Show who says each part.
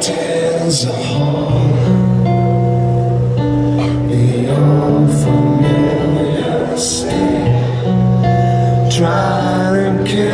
Speaker 1: tales a harm The unfamiliar state. Trying to